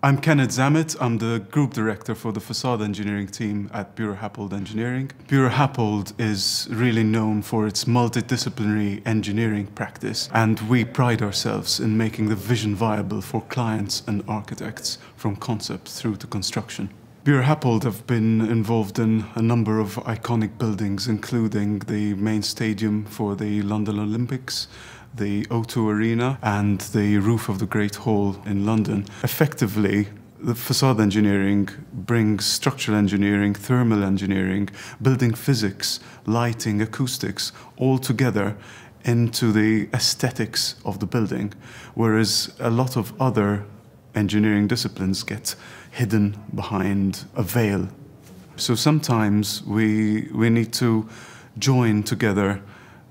I'm Kenneth Zammit. I'm the group director for the facade engineering team at Buro Happold Engineering. Buro Happold is really known for its multidisciplinary engineering practice, and we pride ourselves in making the vision viable for clients and architects from concept through to construction. Buro Happold have been involved in a number of iconic buildings, including the main stadium for the London Olympics, the O2 Arena, and the roof of the Great Hall in London. Effectively, the facade engineering brings structural engineering, thermal engineering, building physics, lighting, acoustics all together into the aesthetics of the building, whereas a lot of other engineering disciplines get hidden behind a veil. So sometimes we, we need to join together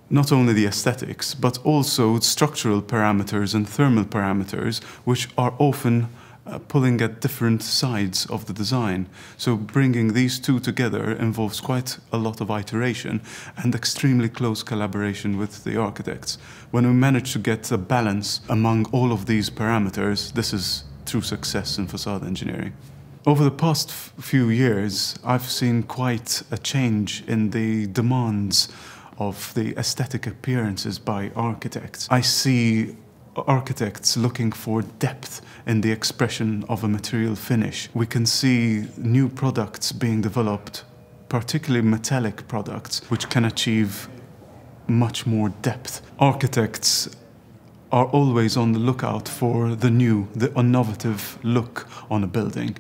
not only the aesthetics, but also structural parameters and thermal parameters, which are often uh, pulling at different sides of the design. So bringing these two together involves quite a lot of iteration and extremely close collaboration with the architects. When we manage to get a balance among all of these parameters, this is true success in facade engineering. Over the past few years, I've seen quite a change in the demands of the aesthetic appearances by architects. I see architects looking for depth in the expression of a material finish. We can see new products being developed, particularly metallic products, which can achieve much more depth. Architects are always on the lookout for the new, the innovative look on a building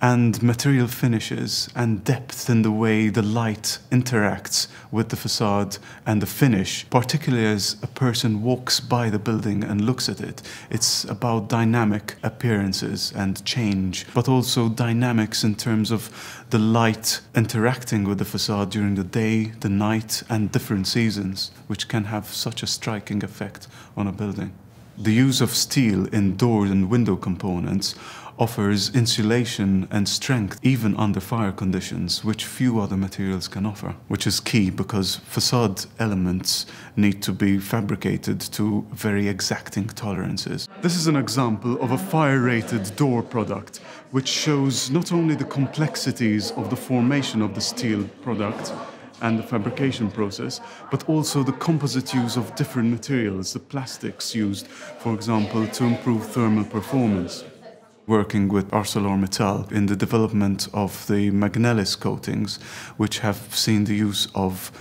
and material finishes and depth in the way the light interacts with the facade and the finish, particularly as a person walks by the building and looks at it. It's about dynamic appearances and change, but also dynamics in terms of the light interacting with the facade during the day, the night, and different seasons, which can have such a striking effect on a building. The use of steel in door and window components offers insulation and strength even under fire conditions, which few other materials can offer, which is key because facade elements need to be fabricated to very exacting tolerances. This is an example of a fire-rated door product, which shows not only the complexities of the formation of the steel product, and the fabrication process, but also the composite use of different materials, the plastics used, for example, to improve thermal performance. Working with ArcelorMittal in the development of the Magnelis coatings, which have seen the use of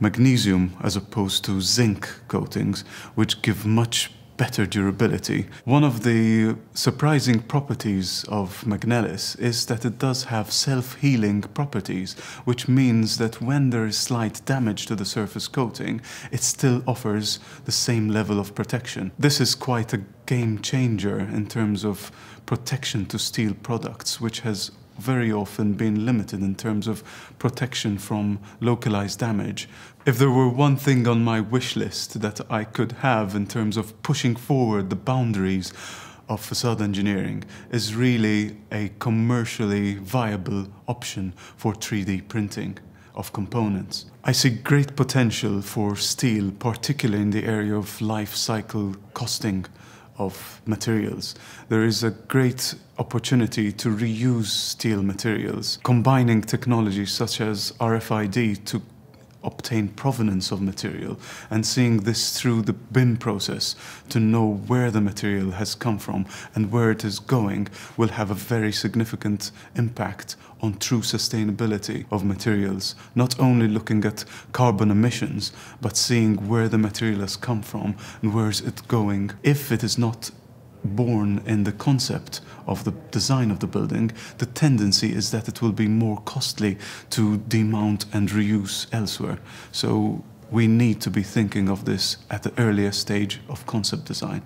magnesium as opposed to zinc coatings, which give much better durability. One of the surprising properties of Magnelis is that it does have self-healing properties, which means that when there is slight damage to the surface coating, it still offers the same level of protection. This is quite a game changer in terms of protection to steel products, which has very often been limited in terms of protection from localized damage. If there were one thing on my wish list that I could have in terms of pushing forward the boundaries of facade engineering is really a commercially viable option for 3D printing of components. I see great potential for steel, particularly in the area of life cycle costing of materials. There is a great opportunity to reuse steel materials, combining technologies such as RFID to obtain provenance of material and seeing this through the BIM process to know where the material has come from and where it is going will have a very significant impact on true sustainability of materials. Not only looking at carbon emissions, but seeing where the material has come from and where is it going. If it is not born in the concept of the design of the building, the tendency is that it will be more costly to demount and reuse elsewhere. So we need to be thinking of this at the earliest stage of concept design.